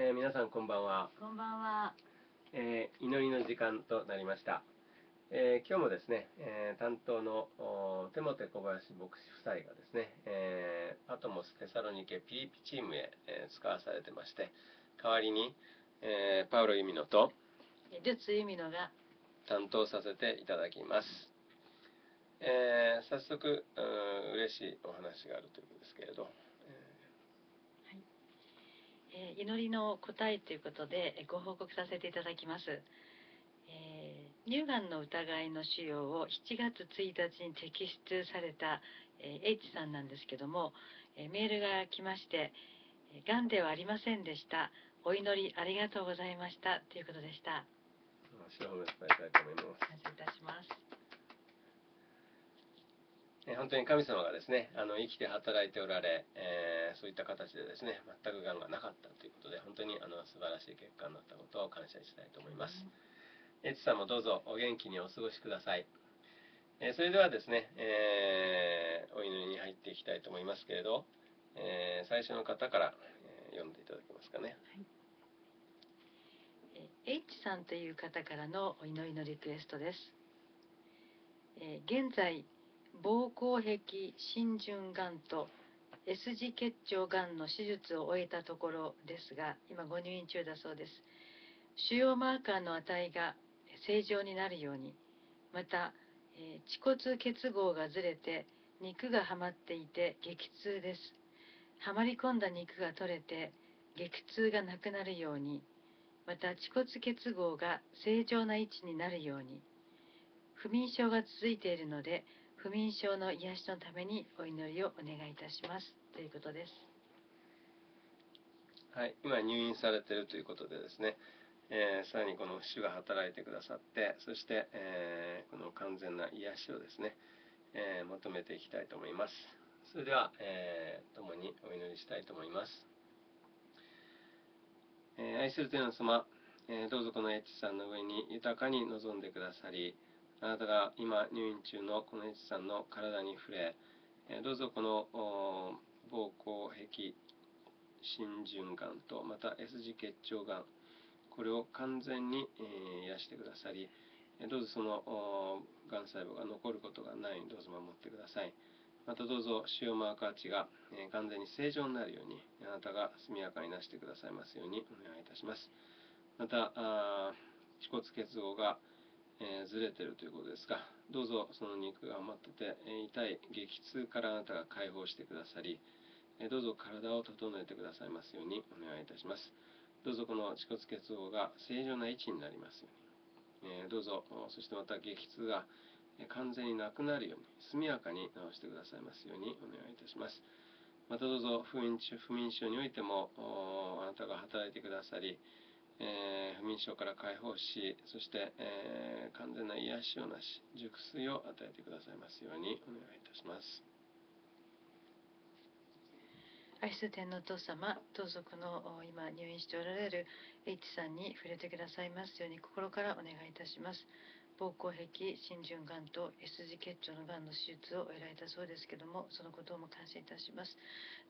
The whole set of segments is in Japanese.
えー皆さんこんばんは、こんばんは。えー祈りの時間となりました、えー今日もですね、えー担当のおテモテ小林牧師夫妻がですね、えーパトモステサロニケピリピチームへ、えー使わされてまして代わりに、えーパウロユミノとルツユミノが担当させていただきます、えー早速うー嬉しいお話があるということですけれど、えー祈りの答えということでえーご報告させていただきます。えー乳がんの疑いの腫瘍を7月1日に摘出された、えー H さんなんですけども、えーメールが来まして、えーがんではありませんでした。お祈りありがとうございましたということでした。いと思います感謝いたします。え本当に神様がですねあの生きて働いておられ、えーそういった形でですね全くがんがなかったということで本当にあの素晴らしい結果になったことを感謝したいと思います。エツさんもどうぞお元気にお過ごしください。えーそれではですね、えーお祈りに入っていきたいと思いますけれど、え最初の方から、え読んでいただけますかね。え H さんという方からのお祈りのリクエストです。え現在、膀胱壁浸潤がんと S 字結腸がんの手術を終えたところですが、今ご入院中だそうです。腫瘍マーカーの値が正常になるように、また、えー恥骨結合がずれて肉がはまっていて激痛です。はまり込んだ肉が取れて激痛がなくなるように、また恥骨結合が正常な位置になるように不眠症が続いているので不眠症の癒しのためにお祈りをお願いいたしますということですはい、今入院されているということでですね、えーさらにこの主が働いてくださって、そして、えーこの完全な癒しをですね、えー求めていきたいと思います。それでは、えー共にお祈りしたいと思います。えー愛する天の様、えーどうぞこのエッチさんの上に豊かに臨んでくださり、あなたが今入院中のこのエッさんの体に触れ、どうぞこの膀胱壁浸潤がんとまた S 字結腸がんこれを完全に、え癒してくださりどうぞそのがん細胞が残ることがないようにどうぞ守ってください。またどうぞ腫瘍マーカー値が、え完全に正常になるようにあなたが速やかになしてくださいますようにお願いいたします。またあ恥骨結合が、えーずれてるということですがどうぞその肉が余ってて、えー痛い激痛からあなたが解放してくださりえーどうぞ体を整えてくださいますようにお願いいたします。どうぞこの恥骨結合が正常な位置になりますように。えーどうぞ、そしてまた激痛が完全になくなるように、速やかに治してくださいますようにお願いいたします。またどうぞ不眠中不眠症においてもあなたが働いてくださり、えー不眠症から解放し、そして、えー完全な癒しをなし、熟睡を与えてくださいますようにお願いいたします。愛する天のお父様同族の今入院しておられる H さんに触れてくださいますように心からお願いいたします膀胱壁浸潤がんと S 字結腸のがんの手術を終えられたそうですけどもそのことをも感謝いたします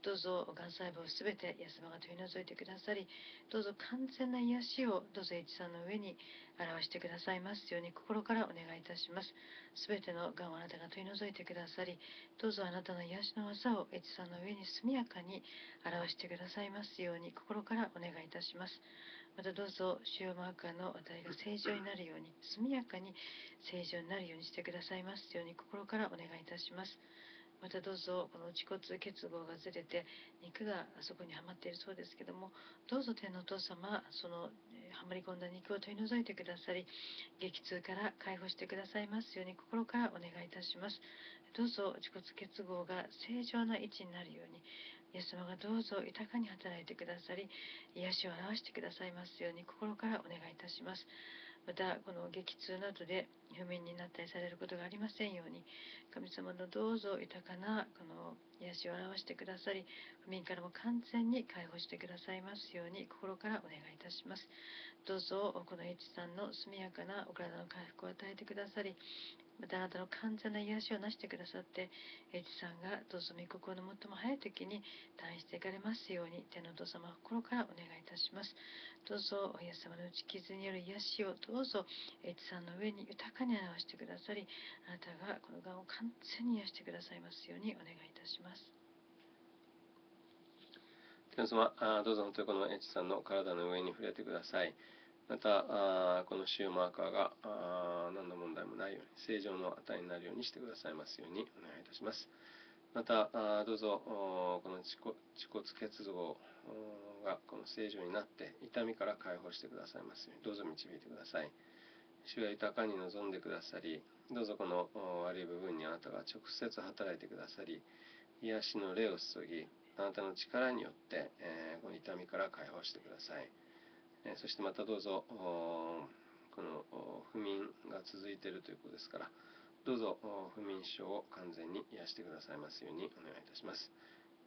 どうぞがん細胞すべてイエス様が取り除いてくださりどうぞ完全な癒しをどうぞ H さんの上に表してくださいますように心からお願いいたしますすべてのがんをあなたが取り除いてくださりどうぞあなたの癒しの技をエチさんの上に速やかに表してくださいますように心からお願いいたします。またどうぞ腫瘍マーカーの値が正常になるように速やかに正常になるようにしてくださいますように心からお願いいたします。またどうぞこの恥骨結合がずれて肉があそこにはまっているそうですけどもどうぞ天のお父様そのはまり込んだ肉を取り除いてくださり激痛から解放してくださいますように心からお願いいたします。どうぞ恥骨結合が正常な位置になるようにイエス様がどうぞ豊かに働いてくださり癒しを表してくださいますように心からお願いいたします。またこの激痛などで不眠になったりされることがありませんように神様のどうぞ豊かなこの癒しを表してくださり不眠からも完全に解放してくださいますように心からお願いいたします。どうぞこの H さんの速やかなお体の回復を与えてくださりまたあなたの完全な癒しをなしてくださって H さんがどうぞ御心の最も早い時に退院していかれますように天のお父様心からお願いいたしますどうぞイエス様の打ち傷による癒しをどうぞ H さんの上に豊かに表してくださりあなたがこのがんを完全に癒してくださいますようにお願いいたします天様、どうぞ本当にこの H さんの体の上に触れてください。また、あこのシューマーカーが何の問題もないように、正常の値になるようにしてくださいますようにお願いいたします。また、どうぞこの恥骨結合がこの正常になって痛みから解放してくださいますように、どうぞ導いてください。主が豊かに望んでくださり、どうぞこの悪い部分にあなたが直接働いてくださり、癒しの霊を注ぎ、あなたの力によって、え、この痛みから解放してください。え、そしてまたどうぞ、この不眠が続いているということですから、どうぞ不眠症を完全に癒してくださいますようにお願いいたします。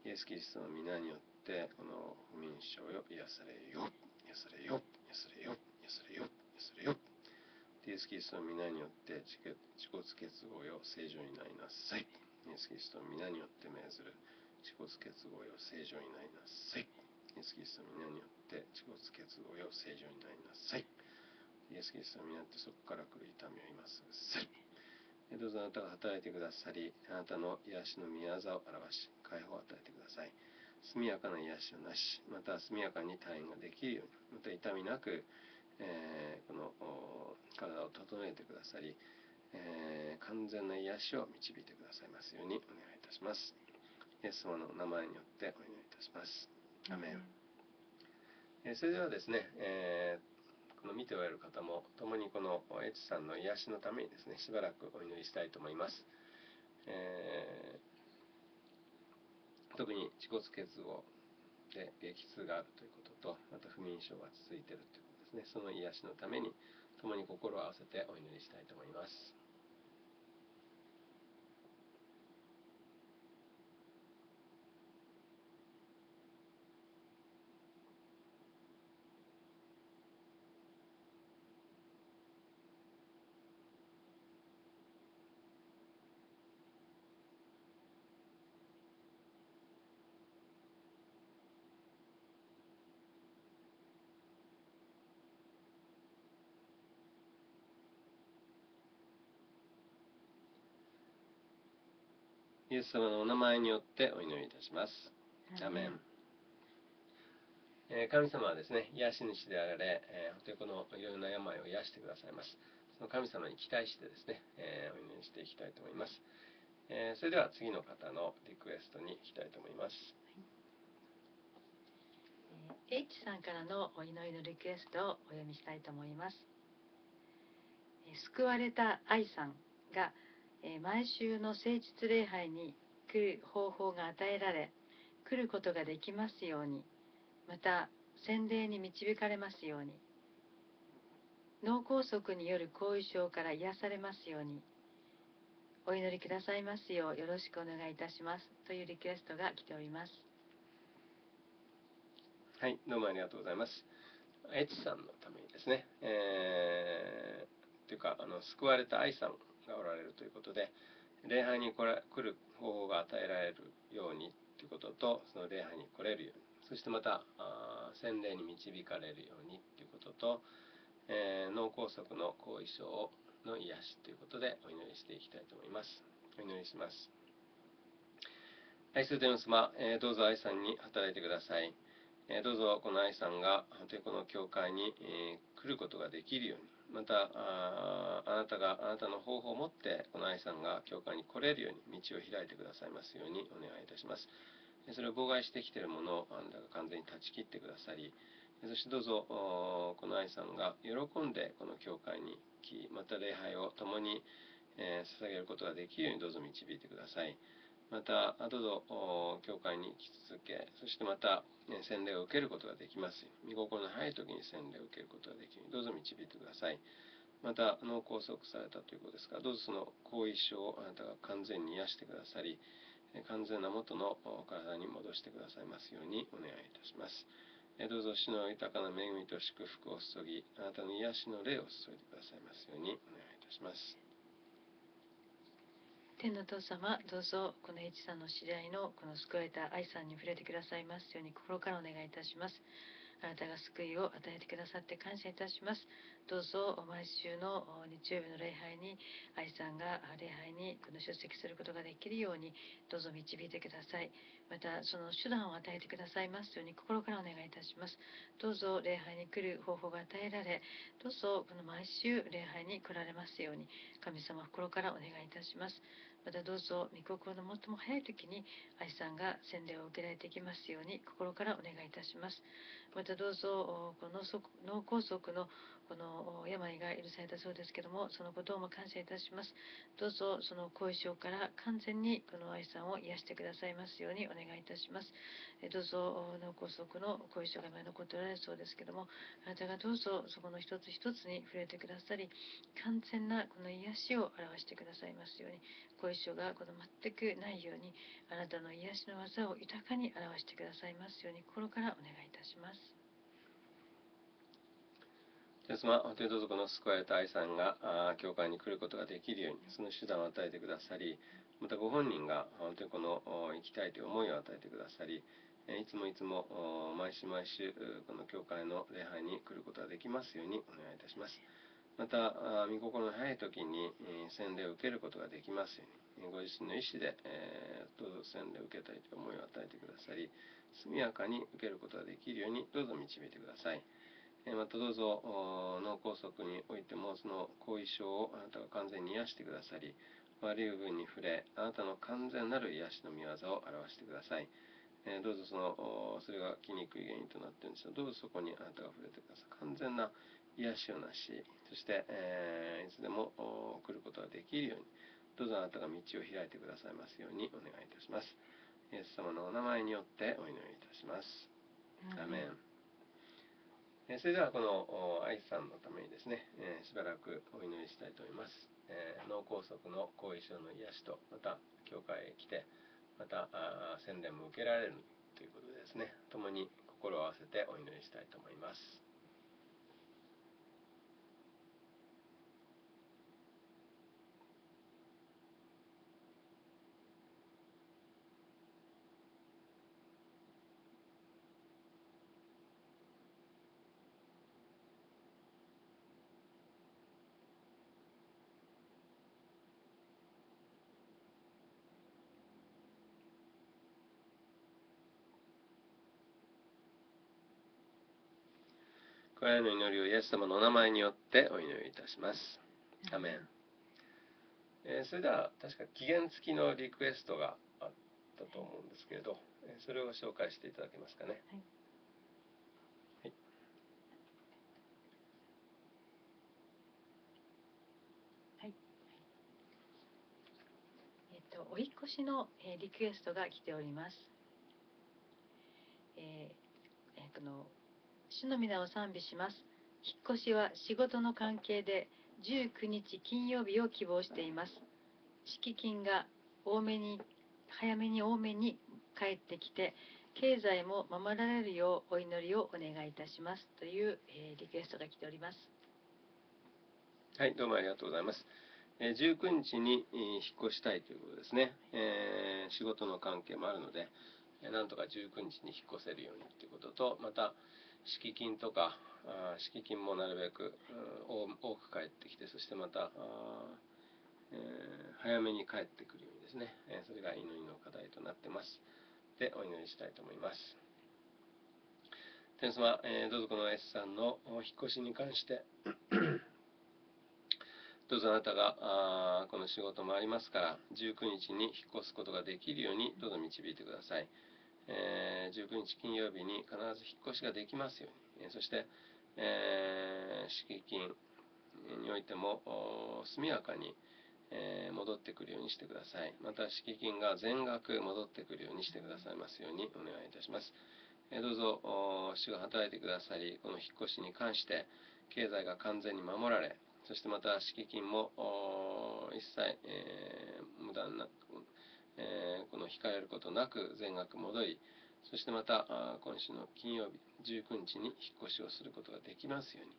イエス・キリストの皆によって、この不眠症よ、癒されよ、癒されよ、癒されよ、癒されよ、癒されよ。イエス・キリストの皆によって自骨結合よ、正常になりなさい。イエス・キリストの皆によって命ずる。恥骨結合よ正常になりなさい。イエス・キリストの皆によって恥骨結合よ正常になりなさい。イエス・キリストによってそこから来る痛みを今すぐさい。どうぞあなたが働いてくださり、あなたの癒しの宮座を表し、解放を与えてください。速やかな癒しをなし、また速やかに退院ができるように、また痛みなく、えー、この体を整えてくださり、えー、完全な癒しを導いてくださいますようにお願いいたします。イエス様の名前によってお祈りいたします。アメン。えそれではですね、えー、この見ておられる方も共にこのエチさんの癒しのためにですね、しばらくお祈りしたいと思います。えー、特に恥骨結合で激痛があるということと、また不眠症が続いているということですね、その癒しのために共に心を合わせてお祈りしたいと思います。イエス様のお名前によってお祈りいたします。アメン。えー、神様はですね、癒し主であられ、えー、本当にこのいろいろな病を癒してくださいます。その神様に期待してですね、えー、お祈りしていきたいと思います。えそれでは次の方のリクエストに行きたいと思います。はい、H さんからのお祈りのリクエストをお読みしたいと思います。救われた愛さんがえ毎週の誠実礼拝に来る方法が与えられ来ることができますようにまた洗礼に導かれますように脳梗塞による後遺症から癒されますようにお祈りくださいますようよろしくお願いいたしますというリクエストが来ております。はいどうもありがとうございます。エチさんのためにですねえー、というかあの救われた愛さんがおられるということで礼拝に来る方法が与えられるようにということとその礼拝に来れるようにそしてまた洗礼に導かれるようにということと、えー、脳梗塞の後遺症の癒しということでお祈りしていきたいと思います。お祈りします。愛する天の様、えー、どうぞ愛さんに働いてください、えー、どうぞこの愛さんが本当にこの教会に、え来ることができるようにまたああなたがあなたの方法を持ってこの愛さんが教会に来れるように道を開いてくださいますようにお願いいたします。それを妨害してきているものをあなたが完全に断ち切ってくださりそしてどうぞこの愛さんが喜んでこの教会に来また礼拝を共に、えー、捧げることができるようにどうぞ導いてください。またどうぞ教会に来続けそしてまた、ね、洗礼を受けることができます見心の早い時に洗礼を受けることができるどうぞ導いてください。また脳梗塞されたということですからどうぞその後遺症をあなたが完全に癒してくださり完全な元の体に戻してくださいますようにお願いいたします。どうぞ主の豊かな恵みと祝福を注ぎ、あなたの癒しの霊を注いでくださいますようにお願いいたします。天の父様どうぞこの H さんの知り合いのこの救われた愛さんに触れてくださいますように心からお願いいたします。あなたが救いを与えてくださって感謝いたします。どうぞ毎週の日曜日の礼拝に愛さんが礼拝にこの出席することができるようにどうぞ導いてください。またその手段を与えてくださいますように心からお願いいたします。どうぞ礼拝に来る方法が与えられどうぞこの毎週礼拝に来られますように神様心からお願いいたします。またどうぞ御心の最も早い時に愛さんが洗礼を受けられていきますように心からお願いいたします。またどうぞこの脳梗塞のこの病が許されたそうですけどもそのことをも感謝いたします。どうぞその後遺症から完全にこの愛さんを癒してくださいますようにお願いいたします。えどうぞ脳梗塞の後遺症が今残っておられそうですけどもあなたがどうぞそこの一つ一つに触れてくださり完全なこの癒しを表してくださいますように。後遺症がこの全くないようにあなたの癒しの技を豊かに表してくださいますように心からお願いいたします天様、本当にどうぞこの救われた愛さんがあー教会に来ることができるように、その手段を与えてくださり、またご本人が本当にこの行きたいという思いを与えてくださり、えいつもいつも毎週毎週この教会の礼拝に来ることができますようにお願いいたします。また、御心の早い時に、洗礼を受けることができますように、ご自身の意思で、えーどうぞ洗礼を受けたいという思いを与えてくださり、速やかに受けることができるようにどうぞ導いてください。またどうぞ脳梗塞においてもその後遺症をあなたが完全に癒してくださり悪い部分に触れあなたの完全なる癒しの御業を表してください、えどうぞそのそれが来にくい原因となっているんですがどうぞそこにあなたが触れてください完全な癒しをなし。そして、えーいつでもお来ることができるように。どうぞあなたが道を開いてくださいますようにお願いいたします。イエス様のお名前によってお祈りいたします。アメン。えーそれではこのお愛さんのためにですね、えーしばらくお祈りしたいと思います、えー脳梗塞の後遺症の癒しとまた教会へ来てまたあー洗礼も受けられるということでですね共に心を合わせてお祈りしたいと思いますこれらの祈りをイエス様のお名前によってお祈りいたします。アメン、えーそれでは確か期限付きのリクエストがあったと思うんですけれど、えーそれを紹介していただけますかね。えっと、お引っ越しの、えーリクエストが来ております。えーえーこの主の皆を賛美します。引っ越しは仕事の関係で19日金曜日を希望しています。敷金が多めに早めに多めに帰ってきて経済も守られるようお祈りをお願いいたしますという、えーリクエストが来ております。はい、どうもありがとうございます。えー19日に引っ越したいということですね。えー仕事の関係もあるので、えなんとか19日に引っ越せるようにということと、また、敷金とか、敷金もなるべく多く帰ってきて、そしてまた、えー早めに帰ってくるようにですね、えそれが祈りの課題となってます。で、お祈りしたいと思います。天様、えどうぞこの S さんの引っ越しに関して、どうぞあなたがあこの仕事もありますから19日に引っ越すことができるようにどうぞ導いてください、えー19日金曜日に必ず引っ越しができますように、えそして、えー敷金においても速やかに、えー戻ってくるようにしてください。また敷金が全額戻ってくるようにしてくださいますようにお願いいたします。えーどうぞお主が働いてくださりこの引っ越しに関して経済が完全に守られそしてまた敷金も一切、えー無駄な、えこの控えることなく全額戻り、そしてまた今週の金曜日19日に引っ越しをすることができますように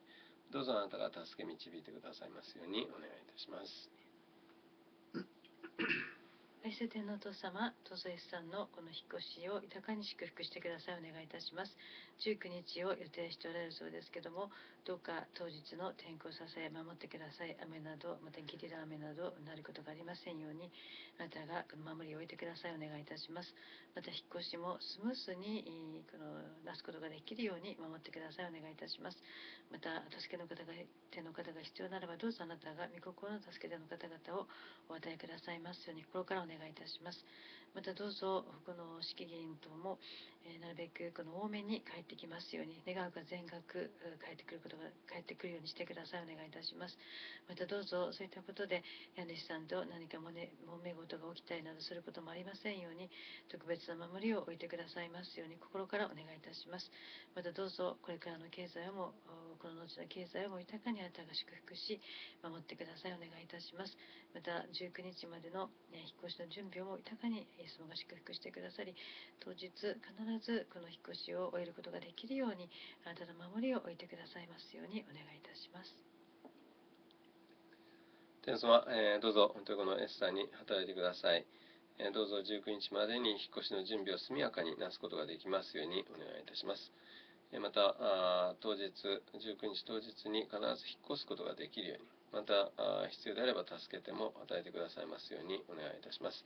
どうぞあなたが助け導いてくださいますようにお願いいたします。愛する天のお父様、トゾエスさんのこの引っ越しを豊かに祝福してください。お願いいたします。19日を予定しておられるそうですけども、どうか当日の天候さえ守ってください。雨など、またゲリラ雨などなることがありませんように、あなたがこの守りを置いてください。お願いいたします。また引っ越しもスムースにこのなすことができるように守ってください。お願いいたします。また、助けの方が、手の方が必要ならば、どうぞあなたが御心の助け手の方々をお与えくださいますように心からお願い願いいたします。またどうぞこの式議員等も、えなるべくこの多めに帰ってきますように願うが全額えー帰ってくることが帰ってくるようにしてください。お願いいたします。またどうぞそういったことで家主さんと何かもね揉め事が起きたりなどすることもありませんように特別な守りを置いてくださいますように心からお願いいたします。またどうぞこれからの経済をもこの後の経済をも豊かにあなたが祝福し守ってください。お願いいたします。また19日までの、ね、引っ越しの準備をも豊かにイエス様が祝福してくださり当日必ずこの引っ越しを終えることができるようにあなたの守りを置いてくださいますようにお願いいたします天様、えーどうぞ本当にこのエスターに働いてください。えーどうぞ19日までに引っ越しの準備を速やかになすことができますようにお願いいたします。えーまた、当日、19日当日に必ず引っ越すことができるように、またあ必要であれば助けても与えてくださいますようにお願いいたします。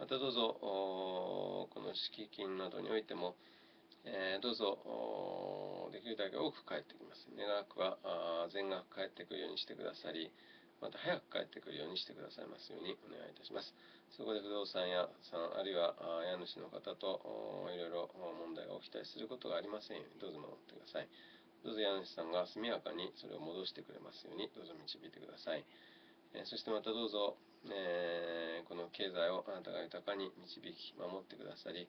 またどうぞ、この敷金などにおいても、えどうぞできるだけ多く帰ってきます。願わくは全額帰ってくるようにしてくださり、また早く帰ってくるようにしてくださいますようにお願いいたします。そこで不動産屋さん、あるいは家主の方といろいろ問題が起きたりすることがありませんようにどうぞ守ってください。どうぞ家主さんが速やかにそれを戻してくれますようにどうぞ導いてください。えそしてまたどうぞ、えーこの経済をあなたが豊かに導き守ってくださり、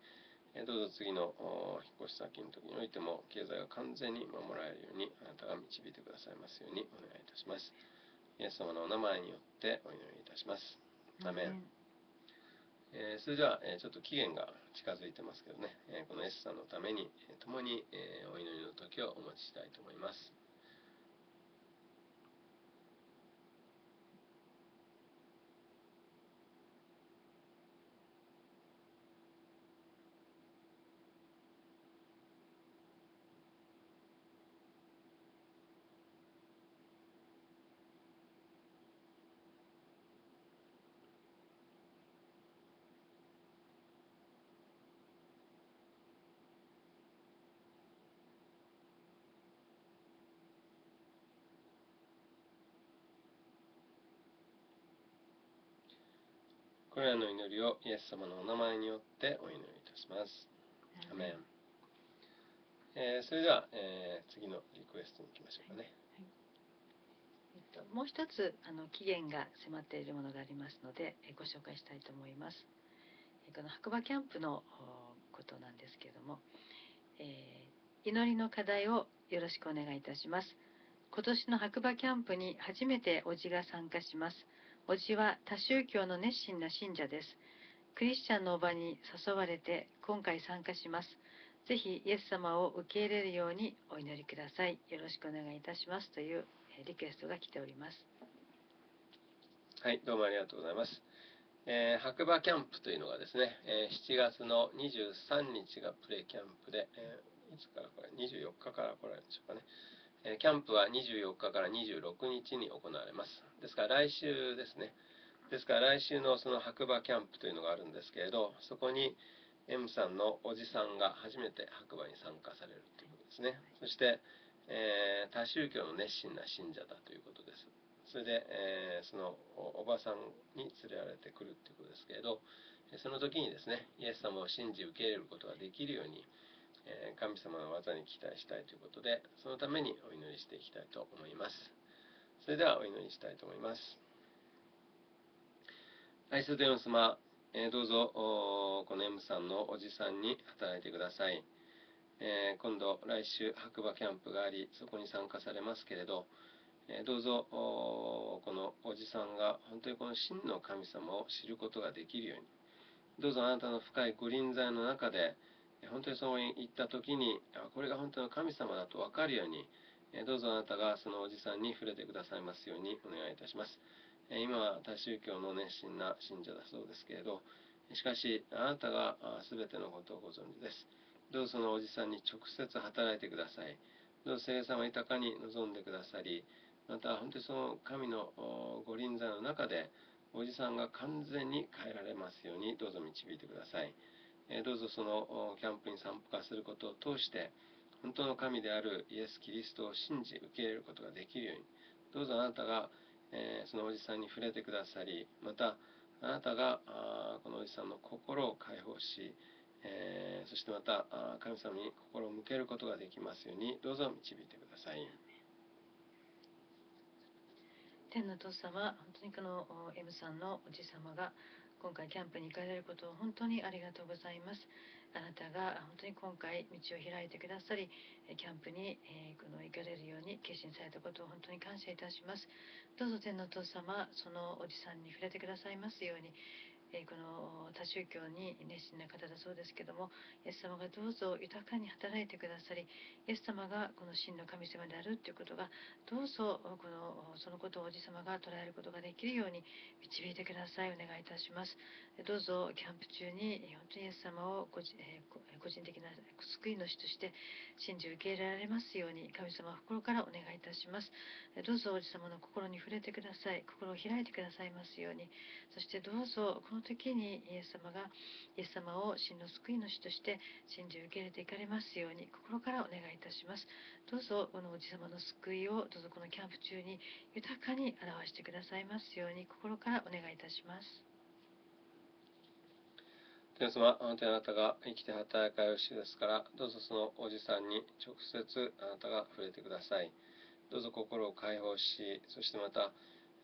えーどうぞ次のお引っ越し先の時においても経済が完全に守られるようにあなたが導いてくださいますようにお願いいたします。イエス様のお名前によってお祈りいたします。アメンえーそれでは、えーちょっと期限が近づいてますけどね、えーこの S さんのために、えー共に、えーお祈りの時をお待ちしたいと思います。これらの祈りをイエス様のお名前によってお祈りいたします。アメン。えーそれでは、えー次のリクエストに行きましょうかね。えっと、もう一つあの期限が迫っているものがありますのでえご紹介したいと思います。えこの白馬キャンプのおことなんですけれども、えー祈りの課題をよろしくお願いいたします。今年の白馬キャンプに初めておじが参加します。おじは多宗教の熱心な信者です。クリスチャンのお場に誘われて今回参加します。ぜひイエス様を受け入れるようにお祈りください。よろしくお願いいたしますというえリクエストが来ております。はい、どうもありがとうございます。えー白馬キャンプというのがですね、えー7月の23日がプレキャンプで、えーいつからこれ、24日から来られるんでしょうかね。えキャンプは24日から26日に行われます。ですから来週ですね。ですから来週のその白馬キャンプというのがあるんですけれど、そこに M さんのおじさんが初めて白馬に参加されるということですね。そして、えー多宗教の熱心な信者だということです。それで、えーそのおばさんに連れられてくるということですけれど、その時にですね、イエス様を信じ受け入れることができるように、え神様の技に期待したいということで、そのためにお祈りしていきたいと思います。それではお祈りしたいと思います。愛する天の様、えどうぞこの M さんのおじさんに働いてください。え今度来週白馬キャンプがありそこに参加されますけれど、どうぞこのおじさんが本当にこの真の神様を知ることができるようにどうぞあなたの深い御臨在の中で、本当にそういった時にこれが本当の神様だと分かるようにどうぞあなたがそのおじさんに触れてくださいますようにお願いいたします。今は多宗教の熱心な信者だそうですけれどしかしあなたが全てのことをご存知です。どうぞそのおじさんに直接働いてください。どうぞ聖霊様豊かに望んでくださりまた本当にその神のご臨在の中でおじさんが完全に変えられますようにどうぞ導いてください。えどうぞそのキャンプに参加することを通して本当の神であるイエス・キリストを信じ受け入れることができるようにどうぞあなたが、えそのおじさんに触れてくださりまたあなたがこのおじさんの心を解放し、えそしてまた神様に心を向けることができますようにどうぞ導いてください。天のお父様、本当にこの M さんのおじ様が今回キャンプに行かれることを本当にありがとうございます。あなたが本当に今回道を開いてくださり、えキャンプに、えーこの行かれるように決心されたことを本当に感謝いたします。どうぞ天のお父様、そのおじさんに触れてくださいますように、えこの多宗教に熱心な方だそうですけども、イエス様がどうぞ豊かに働いてくださり、イエス様がこの真の神様であるということがどうぞこのそのことをおじ様が捉えることができるように導いてください。お願いいたします。どうぞキャンプ中に本当にイエス様を個人,、え個人的な救い主として信じ受け入れられますように神様心からお願いいたします。どうぞおじ様の心に触れてください。心を開いてくださいますように。そしてどうぞこの時にイエス様がイエス様を真の救い主として信じ受け入れていかれますように心からお願いいたしますどうぞこのおじ様の救いをどうぞこのキャンプ中に豊かに表してくださいますように心からお願いいたします。天様、あなたあなたが生きて働かれる主ですから、どうぞそのおじさんに直接あなたが触れてください。どうぞ心を解放し、そしてまた、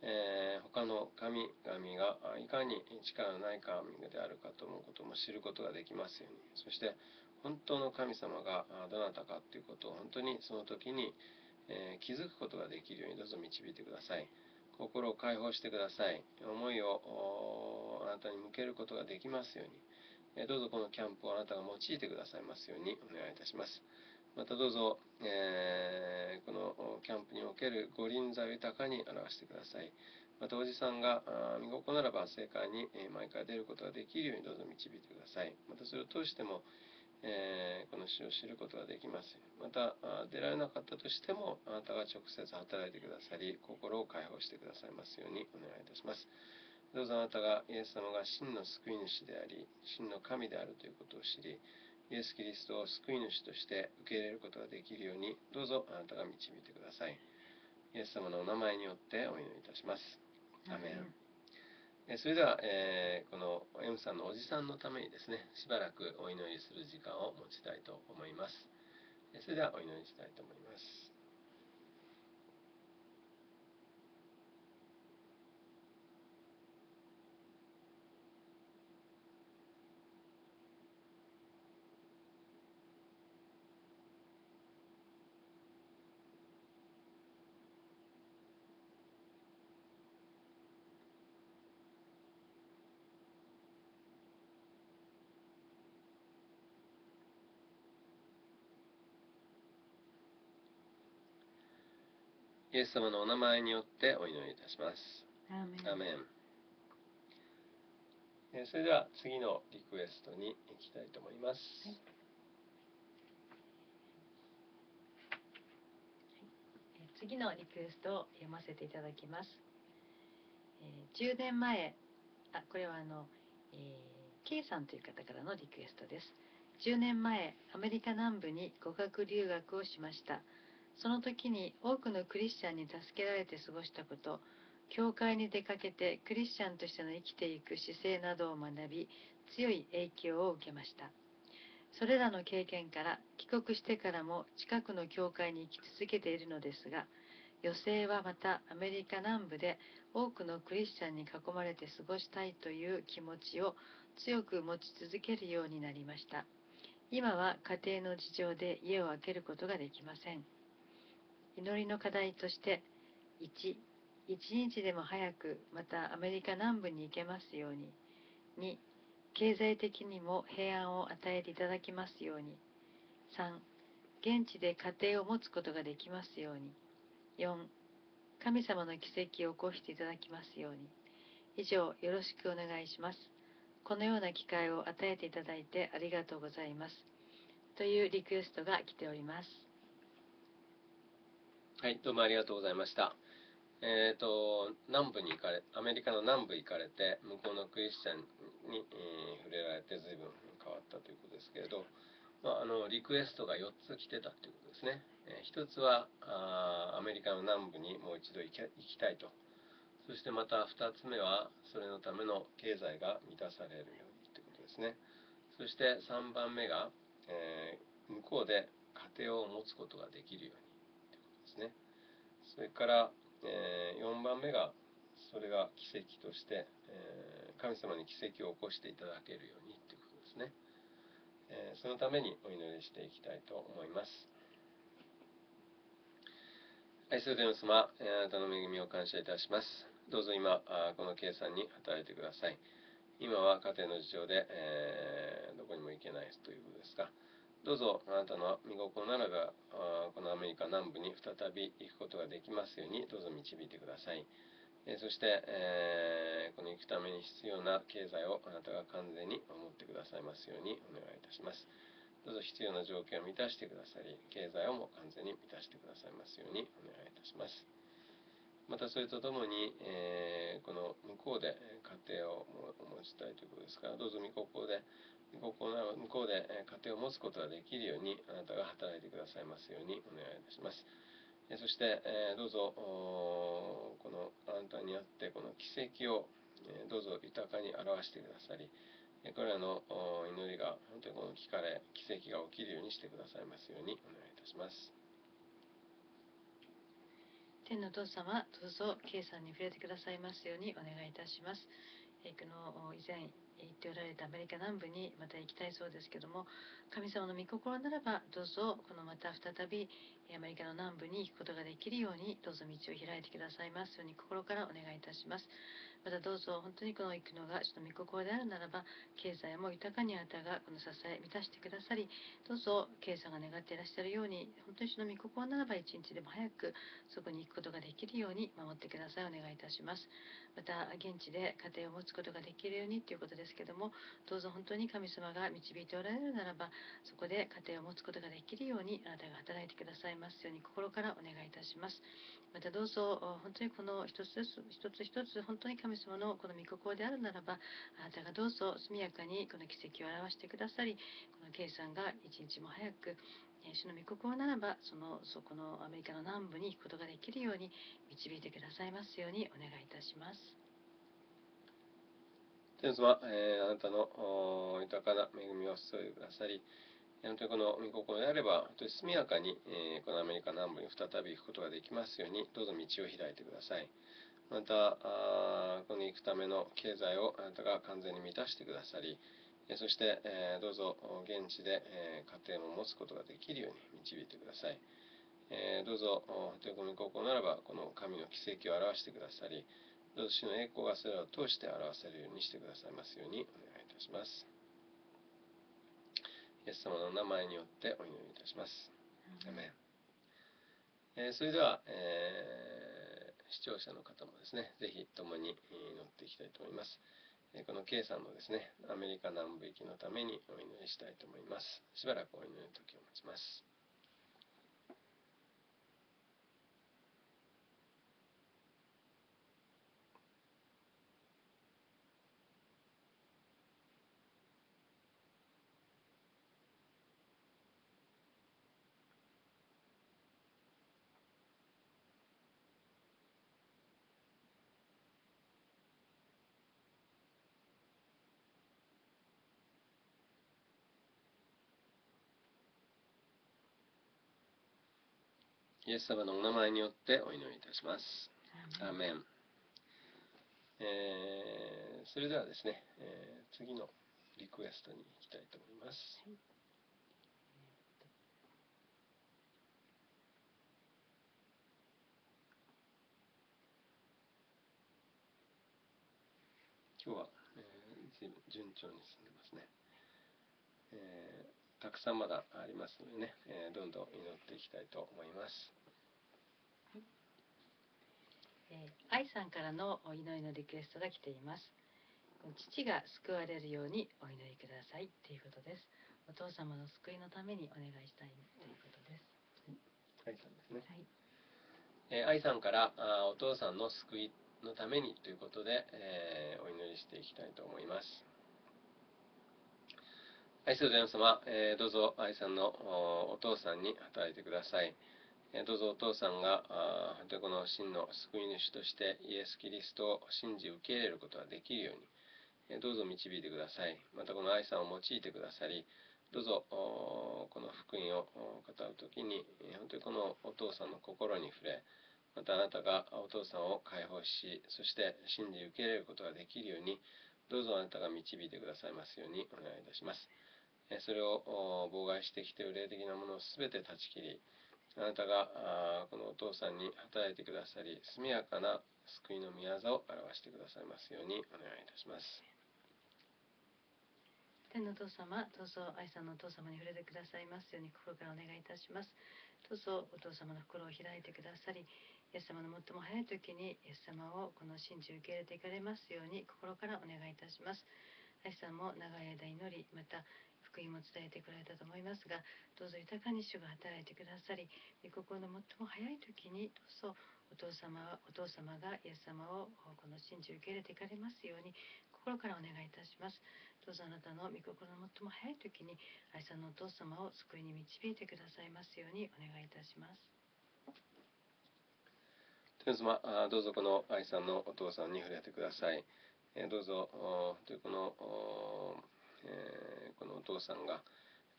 えー他の神々がいかに力のない神であるかと思うことも知ることができますように、そして本当の神様が どなたかということを本当にその時に、えー気づくことができるようにどうぞ導いてください。心を解放してください。思いをあなたに向けることができますように。えどうぞこのキャンプをあなたが用いてくださいますようにお願いいたします。またどうぞ、えーこのキャンプにおけるご臨在を豊かに表してください。またおじさんが見事ならば正解に、毎回出ることができるようにどうぞ導いてください。またそれを通しても、えーこの詩を知ることができます。また出られなかったとしてもあなたが直接働いてくださり心を解放してくださいますようにお願いいたします。どうぞあなたがイエス様が真の救い主であり、真の神であるということを知り、イエス・キリストを救い主として受け入れることができるように、どうぞあなたが導いてください。イエス様のお名前によってお祈りいたします。アメンえそれでは、えーこの M さんのおじさんのためにですね、しばらくお祈りする時間を持ちたいと思います。それではお祈りしたいと思います。イエス様のお名前によってお祈りいたします。アーメン。えーそれでは次のリクエストに行きたいと思います。はいえー次のリクエストを読ませていただきます。えー10年前、あ、これはあの、えー K さんという方からのリクエストです。10年前、アメリカ南部に語学留学をしました。その時に多くのクリスチャンに助けられて過ごしたこと、教会に出かけてクリスチャンとしての生きていく姿勢などを学び、強い影響を受けました。それらの経験から帰国してからも近くの教会に行き続けているのですが、余生はまたアメリカ南部で多くのクリスチャンに囲まれて過ごしたいという気持ちを強く持ち続けるようになりました。今は家庭の事情で家を空けることができません。祈りの課題として、1、一日でも早くまたアメリカ南部に行けますように。2、経済的にも平安を与えていただきますように。3現地で家庭を持つことができますように。4神様の奇跡を起こしていただきますように。以上よろしくお願いします。このような機会を与えていただいてありがとうございます。というリクエストが来ております。はい、どうもありがとうございました。えっ、と、南部に行かれ、アメリカの南部行かれて、向こうのクリスチャンに、えー触れられて随分変わったということですけれど、まあ、あの、リクエストが4つ来てたということですね。え1つはあ、アメリカの南部にもう一度行き行きたいと。そしてまた2つ目は、それのための経済が満たされるようにということですね。そして3番目が、えー向こうで家庭を持つことができるように。ですね。それから、えー4番目が、それが奇跡として、えー神様に奇跡を起こしていただけるようにということですね。えーそのためにお祈りしていきたいと思います。愛する天の様、えーあなたの恵みを感謝いたします。どうぞ今、この計算に働いてください。今は家庭の事情で、えどこにも行けないということですが、どうぞあなたの御心ならば、このアメリカ南部に再び行くことができますように、どうぞ導いてください。えそして、えこの行くために必要な経済をあなたが完全に守ってくださいますようにお願いいたします。どうぞ必要な条件を満たしてくださり、経済をも完全に満たしてくださいますようにお願いいたします。またそれとともに、えーこの向こうで家庭をも持ちたいということですから、どうぞ御心で、御心な向こうで家庭を持つことができるように、あなたが働いてくださいますようにお願いいたします。そして、えどうぞ、このあなたにあって、この奇跡を、えどうぞ豊かに表してくださり、これらの祈りが本当にこの聞かれ、奇跡が起きるようにしてくださいますようにお願いいたします。天のお父様、どうぞ、K さんに触れてくださいますようにお願いいたします。えーの以前言っておられたアメリカ南部にまた行きたいそうですけども、神様の御心ならば、どうぞ、このまた再びアメリカの南部に行くことができるように、どうぞ道を開いてくださいますように心からお願いいたします。またどうぞ、本当にこの行くのが、その御心であるならば、経済も豊かにあなたがこの支え、満たしてくださり、どうぞ、経済が願っていらっしゃるように、本当にその御心ならば、一日でも早くそこに行くことができるように守ってください。お願いいたします。また、現地で家庭を持つことができるようにということですけども、どうぞ本当に神様が導いておられるならば、そこで家庭を持つことができるように、あなたが働いてくださいますように、心からお願いいたします。またどうぞ、本当にこの一つずつ、一つ一つ、本当に神様のこの御心であるならば、あなたがどうぞ速やかにこの奇跡を表してくださり、この計算が一日も早く、主の御心ならば、その、そこのアメリカの南部に行くことができるように導いてくださいますようにお願いいたします。天様、えーあなたの豊かな恵みを注いでくださり、本当にこの御心であれば、本当に速やかに、えーこのアメリカ南部に再び行くことができますように、どうぞ道を開いてください。また、あーこの行くための経済をあなたが完全に満たしてくださり、そして、えーどうぞお現地で、えー家庭を持つことができるように導いてください。えーどうぞ、お本当にこの御心ならば、この神の奇跡を表してくださり、どうぞ主の栄光がそれらを通して表せるようにしてくださいますようにお願いいたします。イエス様の名前によってお祈りいたします。アメンえーそれでは、えー視聴者の方もですね、ぜひ共にえー祈っていきたいと思います。えこの K さんのですね、アメリカ南部行きのためにお祈りしたいと思います。しばらくお祈りの時を待ちます。イエス様のお名前によってお祈りいたします。アーメン。えーそれではですね、えー次のリクエストに行きたいと思います。今日は、えー順調に進んでますね、えーたくさんまだありますのでね、えーどんどん祈っていきたいと思いますえー愛さんからのお祈りのリクエストが来ています。父が救われるようにお祈りくださいということです。お父様の救いのためにお願いしたいということです。愛さんですねはい。えー愛さんからあーお父さんの救いのためにということで、えーお祈りしていきたいと思います。愛する天様、えーどうぞ愛さんのお父さんに働いてください。えーどうぞお父さんがあ本当にこの真の救い主としてイエス・キリストを信じ受け入れることができるように、えーどうぞ導いてください。またこの愛さんを用いてくださり、どうぞこの福音を語るときに、え本当にこのお父さんの心に触れ、またあなたがお父さんを解放し、そして信じ受け入れることができるように、どうぞあなたが導いてくださいますようにお願いいたします。それを妨害してきている霊的なものをすべて断ち切り、あなたがこのお父さんに働いてくださり、速やかな救いの御業を表してくださいますようにお願いいたします。天のお父様、どうぞ愛さんのお父様に触れてくださいますように心からお願いいたします。どうぞお父様の心を開いてくださり、イエス様の最も早い時にイエス様をこの信じ受け入れていかれますように心からお願いいたします。愛さんも長い間祈り、また福音も伝えてこられたと思いますが、どうぞ豊かに主が働いてくださり、御心の最も早い時にどうぞお父様はお父様がイエス様をこの信じ受け入れていかれますように心からお願いいたします。どうぞあなたの御心の最も早い時に愛さんのお父様を救いに導いてくださいますようにお願いいたします。天様、あどうぞこの愛さんのお父さんに触れてください。えーどうぞ、というこの、えこのお父さんが、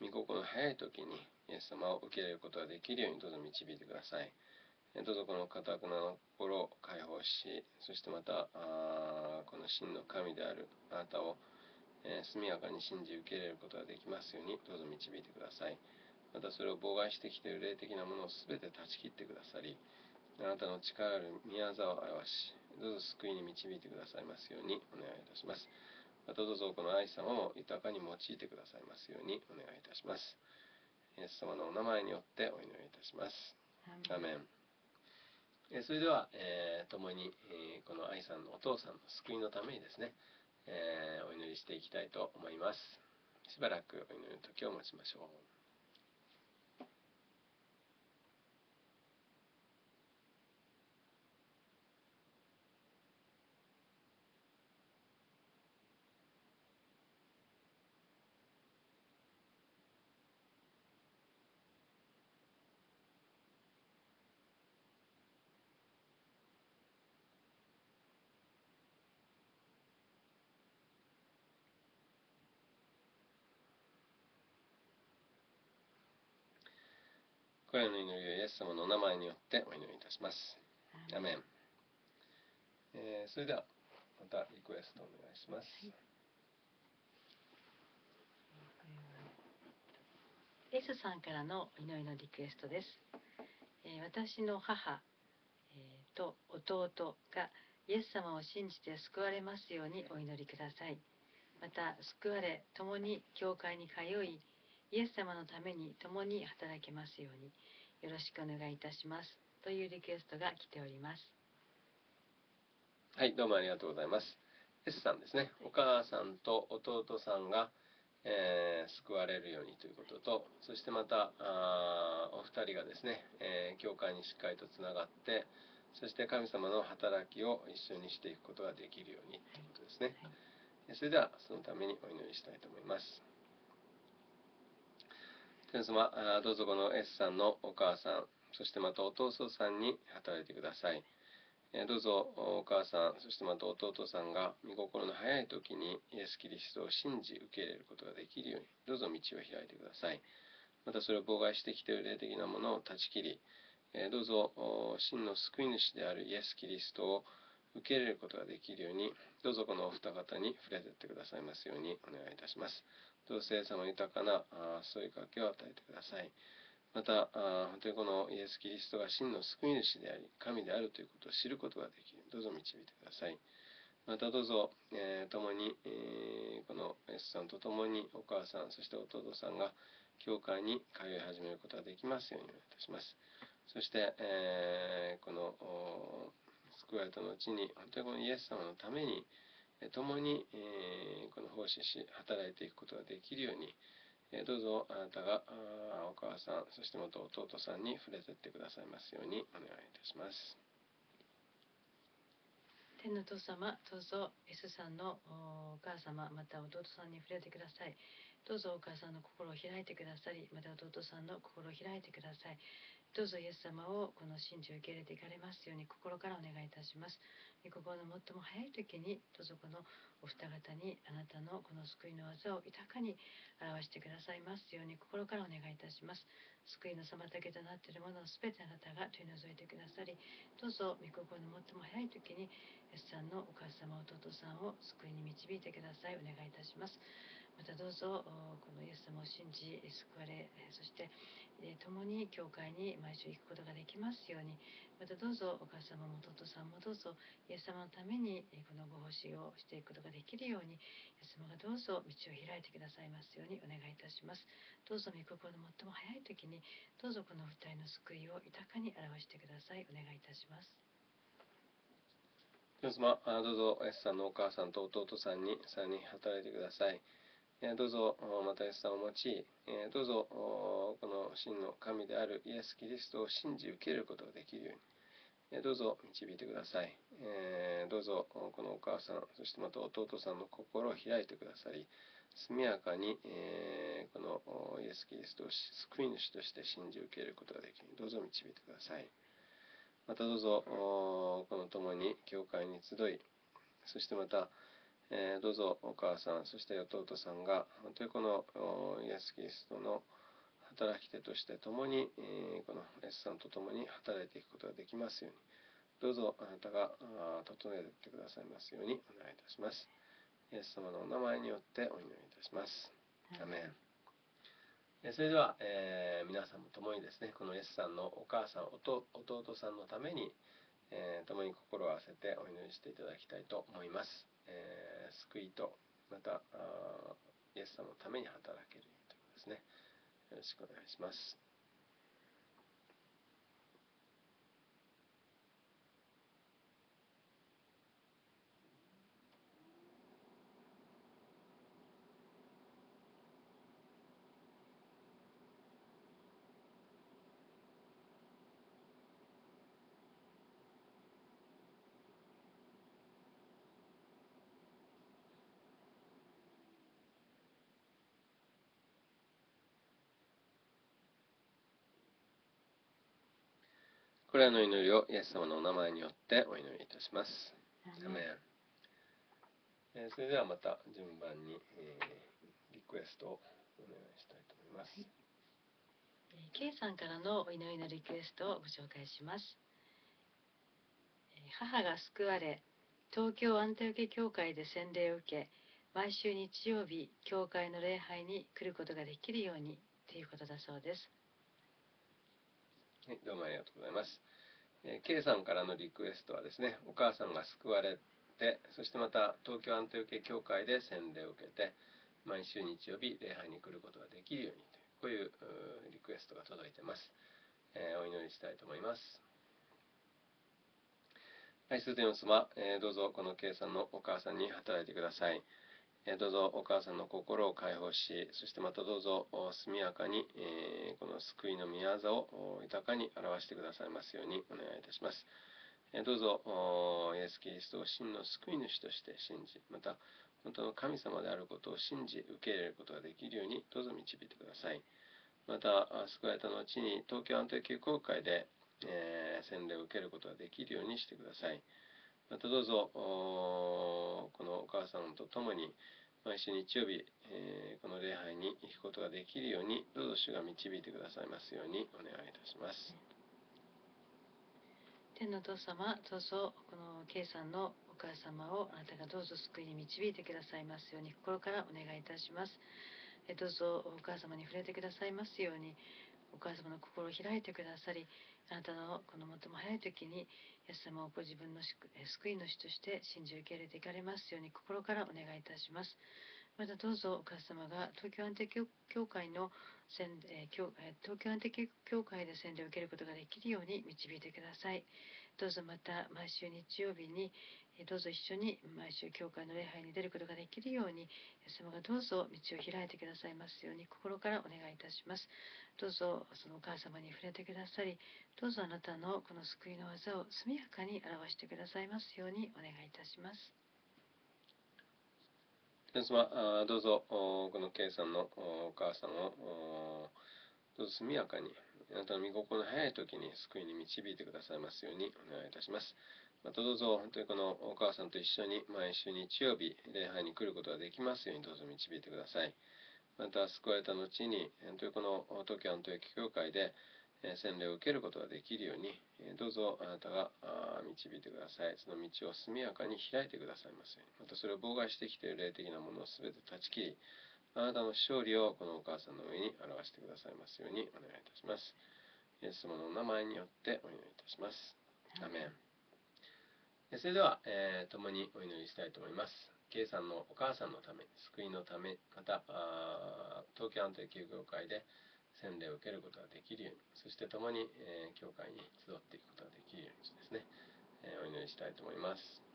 御心の早い時にイエス様を受け入れることができるようにどうぞ導いてください。どうぞこの堅くなの心を解放し、そしてまた、あーこの真の神であるあなたを、えー速やかに信じ受け入れることができますようにどうぞ導いてください。またそれを妨害してきている霊的なものを全て断ち切ってくださり、あなたの力ある宮沢を表し、どうぞ救いに導いてくださいますようにお願いいたします。またどうぞこの愛様を豊かに用いてくださいますようにお願いいたします。イエス様のお名前によってお祈りいたします。アーメン。えーそれでは、えー共に、えーこの愛さんのお父さんの救いのためにですね、えーお祈りしていきたいと思います。しばらくお祈りの時を持ちましょう。の祈りをイエス様のお名前によってお祈りいたします。アメン。えーそれでは、またリクエストお願いします。エスさんからのお祈りのリクエストです。えー私の母、えーと弟がイエス様を信じて救われますようにお祈りください。また救われ共に教会に通いイエス様のために共に働けますようによろしくお願いいたしますというリクエストが来ております。はい、どうもありがとうございます。S さんですね、お母さんと弟さんが、えー救われるようにということと、そしてまた、あーお二人がですね、えー教会にしっかりとつながって、そして神様の働きを一緒にしていくことができるようにということですね。えそれでは、そのためにお祈りしたいと思います。天様、どうぞこの S さんのお母さん、そしてまたお父さんに働いてください。どうぞお母さん、そしてまた弟さんが御心の早い時にイエス・キリストを信じ受け入れることができるように、どうぞ道を開いてください。またそれを妨害してきている霊的なものを断ち切り、どうぞ真の救い主であるイエス・キリストを受け入れることができるように、どうぞこのお二方に触れていってくださいますようにお願いいたします。どうぞ聖様豊かなあそういうかけを与えてください。また、本当にこのイエス・キリストが真の救い主であり、神であるということを知ることができる。どうぞ導いてください。またどうぞ、えー共に、えーこの S さんと共にお母さん、そして弟さんが教会に通い始めることができますようにお願いいたします。そして、えーこの救われた後に、本当にこのイエス様のために、共に、えこの奉仕し、働いていくことができるように、えどうぞあなたがお母さん、そしてまた弟さんに触れてってくださいますようにお願いいたします。天の父様、どうぞ S さんのお母様、また弟さんに触れてください。どうぞお母さんの心を開いてくださり、また弟さんの心を開いてください。どうぞイエス様をこの信じを受け入れていかれますように心からお願いいたします。御心の最も早い時に、どうぞこのお二方にあなたのこの救いの技を豊かに表してくださいますように心からお願いいたします。救いの妨げとなっているものをすべてあなたが取り除いてくださり、どうぞ御心の最も早い時に S さんのお母様、弟さんを救いに導いてください。お願いいたします。またどうぞこのイエス様を信じ救われそしてえ共に教会に毎週行くことができますように。またどうぞお母様も弟さんもどうぞイエス様のためにえこのご奉仕をしていくことができるようにイエス様がどうぞ道を開いてくださいますようにお願いいたします。どうぞ御心の最も早い時にどうぞこの二人の救いを豊かに表してください。お願いいたします。天様、あどうぞ S さんのお母さんと弟さんにさらに働いてください。えどうぞおまた S さんを用い、えどうぞこの真の神であるイエス・キリストを信じ受けることができるように、えどうぞ導いてください。えどうぞこのお母さん、そしてまた弟さんの心を開いてくださり、速やかに、えこのイエス・キリストを救い主として信じ受けることができるように、どうぞ導いてください。またどうぞこの共に教会に集いそしてまた、えーどうぞお母さんそして弟さんが本当にこのおイエス・キリストの働き手として共に、えーこの S さんと共に働いていくことができますようにどうぞあなたが整えてくださいますようにお願いいたします。イエス様のお名前によってお祈りいたします。アメン。えーそれでは、えー皆さんも共にですね、この S さんのお母さん、弟さんのために、えー共に心を合わせてお祈りしていただきたいと思います。えー救いと、また、イエス様のために働けるということですね。よろしくお願いします。これらの祈りをイエス様のお名前によってお祈りいたします。アメンえーそれではまた順番に、えーリクエストをお願いしたいと思います。はいえー K さんからのお祈りのリクエストをご紹介します。えー母が救われ、東京アンテオケ教会で洗礼を受け、毎週日曜日、教会の礼拝に来ることができるようにということだそうです。はい、どうもありがとうございます。えー K さんからのリクエストはですね、お母さんが救われて、そしてまた東京アンテオケ教会で洗礼を受けて、毎週日曜日礼拝に来ることができるようにという、こういうリクエストが届いてます。えーお祈りしたいと思います。愛する天の様、えーどうぞこの K さんのお母さんに働いてください。えどうぞお母さんの心を解放し、そしてまたどうぞ速やかに、えこの救いの御業を豊かに表してくださいますようにお願いいたします。どうぞイエス・キリストを真の救い主として信じ、また本当の神様であることを信じ受け入れることができるようにどうぞ導いてください。また救われた後に東京アンテキ教会で、えー洗礼を受けることができるようにしてください。またどうぞこのお母さんと共に毎週日曜日、えーこの礼拝に行くことができるようにどうぞ主が導いてくださいますようにお願いいたします。天のお父様、どうぞこの K さんのお母様をあなたがどうぞ救いに導いてくださいますように心からお願いいたします。えどうぞお母様に触れてくださいますようにお母様の心を開いてくださり、あなたのこの最も早い時にイエス様をご自分の救い主として信じ受け入れていかれますように心からお願いいたします。またどうぞお母様が東京安定教会の洗礼東京安定教会で洗礼を受けることができるように導いてください。どうぞまた毎週日曜日にどうぞ一緒に毎週教会の礼拝に出ることができるように、イエス様がどうぞ道を開いてくださいますように心からお願いいたします。どうぞそのお母様に触れてくださり、どうぞあなたのこの救いの技を速やかに表してくださいますようにお願いいたします。イエス様、どうぞこの K さんのお母さんをどうぞ速やかにあなたの御心の早い時に救いに導いてくださいますようにお願いいたします。またどうぞ本当にこのお母さんと一緒に毎週日曜日礼拝に来ることができますようにどうぞ導いてください。また救われた後に本当にこの東京アントヤ教会で洗礼を受けることができるようにどうぞあなたが導いてください。その道を速やかに開いてくださいますように。またそれを妨害してきている霊的なものを全て断ち切りあなたの勝利をこのお母さんの上に表してくださいますようにお願いいたします。イエス様のお名前によってお祈りいたします。アメンそれでは、えー、共にお祈りしたいと思います。K さんのお母さんのため、救いのため、また、東京安定救業会で洗礼を受けることができるように、そして共に、えー、教会に集っていくことができるようにですね、えー、お祈りしたいと思います。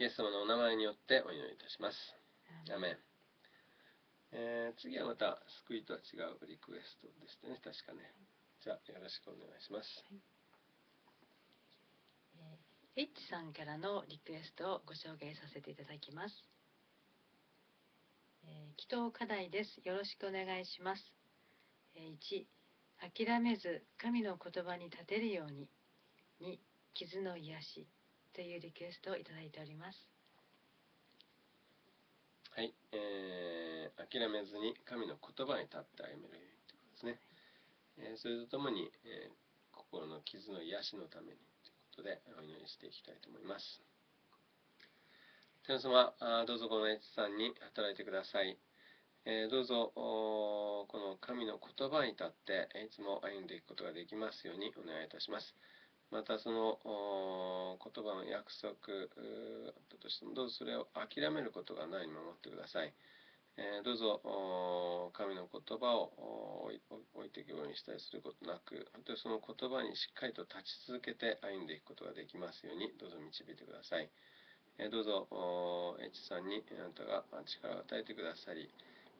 イエス様のお名前によってお祈りいたします。アメン。えー、次はまた救いとは違うリクエストでしたね、確かね。じゃあ、よろしくお願いします。エッチさんからのリクエストをご紹介させていただきます。えー、祈祷課題です。よろしくお願いします。えー、1、諦めず神の言葉に立てるように。2、傷の癒し。というリクエストをいただいております。はい、えー、諦めずに神の言葉に立って歩めるということですね。えー、それとともに、えー、心の傷の癒しのためにということでお祈りしていきたいと思います。天様あどうぞこのエチさんに働いてください。えー、どうぞこの神の言葉に立っていつも歩んでいくことができますようにお願いいたします。またその言葉の約束だとしてもどうぞそれを諦めることがないに守ってください。え、どうぞ神の言葉を置いていくようにしたりすることなく本当にその言葉にしっかりと立ち続けて歩んでいくことができますようにどうぞ導いてください。え、どうぞ H さんにあなたが力を与えてくださり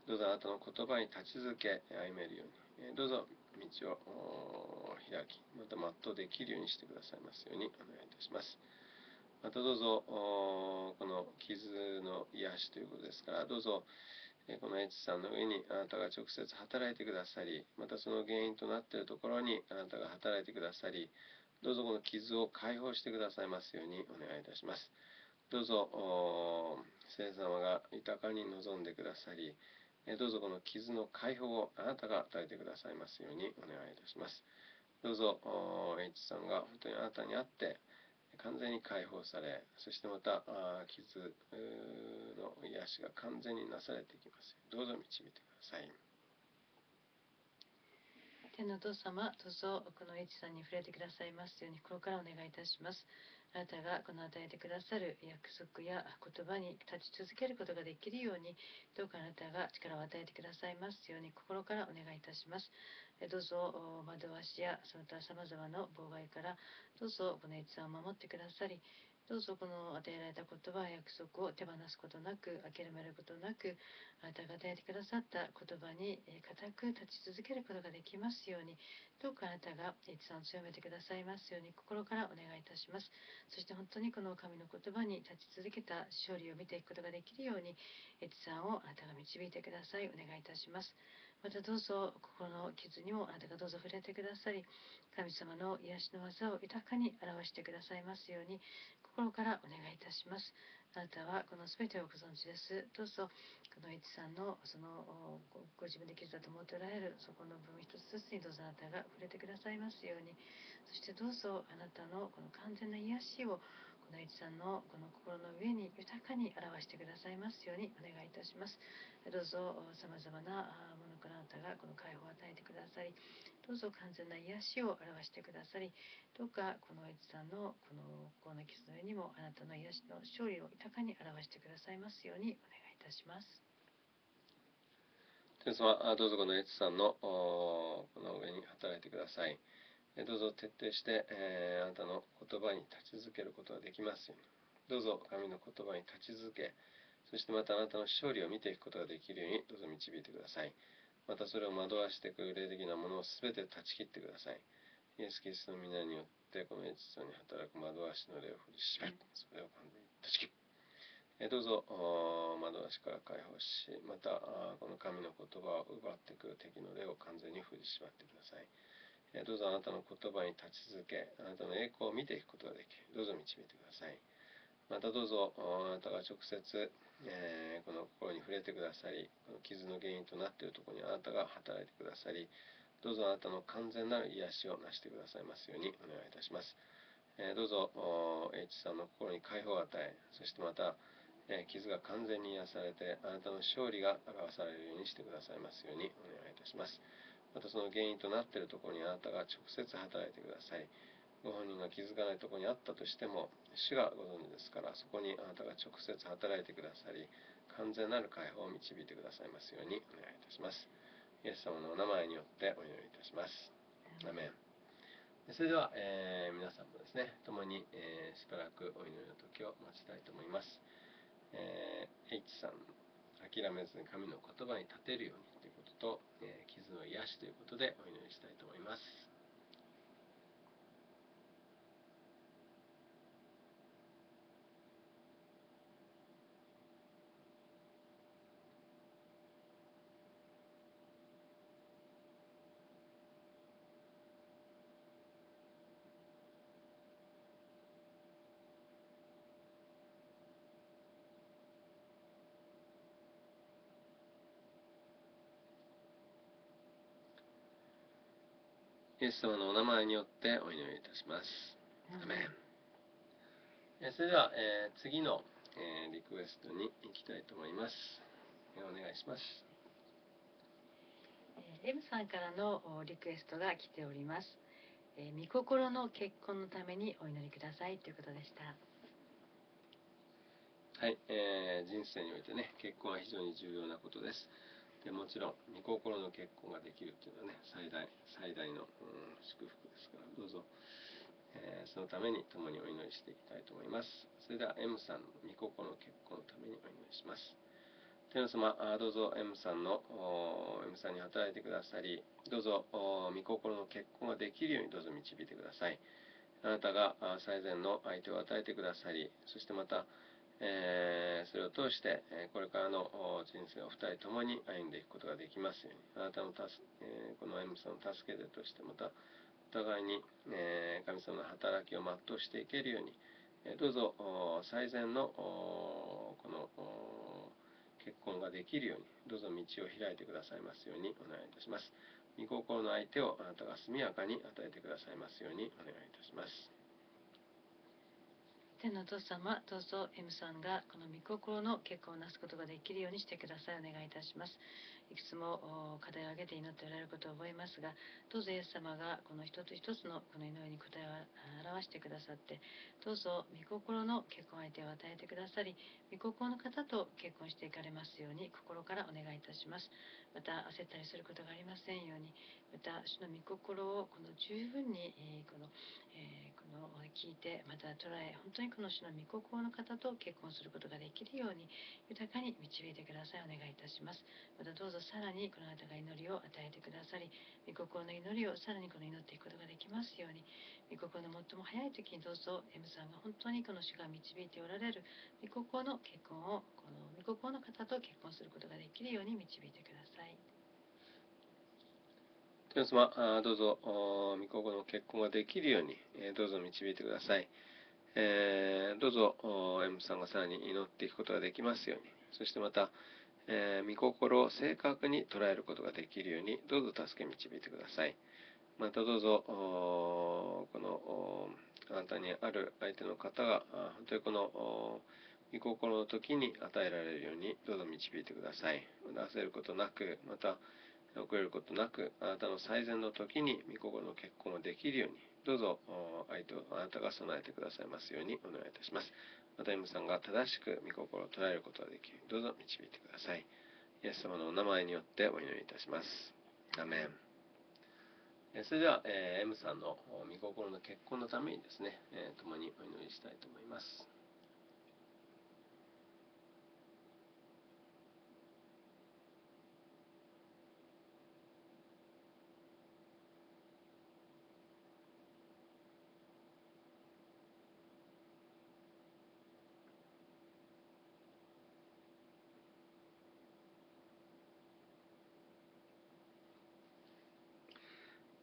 どうぞあなたの言葉に立ち続け歩めるように、え、どうぞ道を開き、また全うできるようにしてくださいますようにお願いいたします。またどうぞ、この傷の癒しということですから、どうぞ、この H さんの上にあなたが直接働いてくださり、またその原因となっているところにあなたが働いてくださり、どうぞこの傷を解放してくださいますようにお願いいたします。どうぞ、聖様が豊かに望んでくださり、どうぞこの傷の解放をあなたが与えてくださいますようにお願いいたします。どうぞ、H さんが本当にあなたに会って、完全に解放され、そしてまた傷の癒しが完全になされていきます。どうぞ導いてください。天のお父様、どうぞこの H さんに触れてくださいますように心からお願いいたします。あなたがこの与えてくださる約束や言葉に立ち続けることができるように、どうかあなたが力を与えてくださいますように心からお願いいたします。どうぞ惑わしやその他様々な妨害からどうぞこの一さんを守ってくださり、どうぞこの与えられた言葉、約束を手放すことなく、諦めることなく、あなたが与えてくださった言葉に固く立ち続けることができますように、どうかあなたが一さんを強めてくださいますように心からお願いいたします。そして本当にこの神の言葉に立ち続けた勝利を見ていくことができるように、一さんをあなたが導いてください。お願いいたします。またどうぞ心の傷にもあなたがどうぞ触れてくださり神様の癒しの技を豊かに表してくださいますように心からお願いいたします。あなたはこの全てをご存知です。どうぞこのエチさんのそのご自分で傷だと思っておられるそこの部分一つずつにどうぞあなたが触れてくださいますように。そしてどうぞあなたのこの完全な癒しをこのエチさんのこの心の上に豊かに表してくださいますようにお願いいたします。どうぞさまざまなからあなたがこの解放を与えてくださりどうぞ完全な癒しを表してくださりどうかこのエチさんのこの心の傷の上にもあなたの癒しの勝利を豊かに表してくださいますようにお願いいたします天様、あどうぞこのエツさんのおこの上に働いてください。えどうぞ徹底して、えーあなたの言葉に立ち続けることができますように。どうぞ神の言葉に立ち続け、そしてまたあなたの勝利を見ていくことができるようにどうぞ導いてください。またそれを惑わしてくる霊的なものを全て断ち切ってください。イエス・キリストの皆によってこのエツさんに働く惑わしの霊を振り絞り、それを完全に断ち切る。えーどうぞおー惑わしから解放しまたこの神の言葉を奪ってくる敵の霊を完全に振り縛ってください、えーどうぞあなたの言葉に立ち続けあなたの栄光を見ていくことができるどうぞ導いてくださいまたどうぞあなたが直接、えーこの心に触れてくださりこの傷の原因となっているところにあなたが働いてくださりどうぞあなたの完全なる癒しをなしてくださいますようにお願いいたします、えーどうぞ H さんの心に解放を与えそしてまたえー傷が完全に癒されてあなたの勝利が表されるようにしてくださいますようにお願いいたします。またその原因となっているところにあなたが直接働いてください。ご本人が気づかないところにあったとしても主がご存知ですからそこにあなたが直接働いてくださり完全なる解放を導いてくださいますようにお願いいたします。イエス様のお名前によってお祈りいたします。アメン。それでは、えー皆さんもですね共に、えーしばらくお祈りの時を待ちたいと思います。えー H さん諦めずに神の言葉に立てるようにということと、えー傷の癒しということでお祈りしたいと思います。イエス様のお名前によってお祈りいたします。アメン。えーそれでは、えー次の、えーリクエストに行きたいと思います、えーお願いします。えー M さんからのおリクエストが来ております。えー御心の結婚のためにお祈りください。ということでした。はい、えー人生においてね結婚は非常に重要なことですでもちろん御心の結婚ができるっていうのはね最大最大の、うん祝福ですからどうぞ、えーそのために共にお祈りしていきたいと思います。それでは M さんの御心の結婚のためにお祈りします。天の様どうぞ M さんの M さんに働いてくださりどうぞ御心の結婚ができるようにどうぞ導いてください。あなたが最善の相手を与えてくださりそしてまたえーそれを通して、えこれからの人生を2人共に歩んでいくことができますように。あなたのたす、えーこの M さんの助け手としてまたお互いに、え神様の働きを全うしていけるように、えどうぞ最善のこの結婚ができるようにどうぞ道を開いてくださいますようにお願いいたします。御心の相手をあなたが速やかに与えてくださいますようにお願いいたします。天のお父様、どうぞ M さんがこの御心の結果をなすことができるようにしてください。お願いいたします。いくつも課題を挙げて祈っておられることを覚えますが、どうぞイエス様がこの一つ一つのこの祈りに答えを表してくださって、どうぞ御心の結婚相手を与えてくださり、御心の方と結婚していかれますように心からお願いいたします。また焦ったりすることがありませんように、また主の御心をこの十分に、えーこのえーこの聞いてまた捉え本当にこの主の御心の方と結婚することができるように豊かに導いてください。お願いいたします。またどうぞさらにこのあなたが祈りを与えてくださり御心の祈りをさらにこの祈っていくことができますように御心の最も早い時にどうぞ M さんが本当にこの主が導いておられる御心の結婚をこの御心の方と結婚することができるように導いてください。天様、どうぞ、御子の結婚ができるように、どうぞ導いてください。えーどうぞ、M さんがさらに祈っていくことができますように、そしてまた、えー御心を正確に捉えることができるように、どうぞ助け導いてください。またどうぞ、この、あなたにある相手の方が、本当にこの、御心の時に与えられるように、どうぞ導いてください。焦ることなく、また、遅れることなく、あなたの最善の時に御心の結婚ができるように、どうぞお相手をあなたが備えてくださいますようにお願いいたします。また、M さんが正しく御心を捉えることができる。どうぞ導いてください。イエス様のお名前によってお祈りいたします。アメン。えそれでは、えー M さんの御心の結婚のためにですね、えー共にお祈りしたいと思います。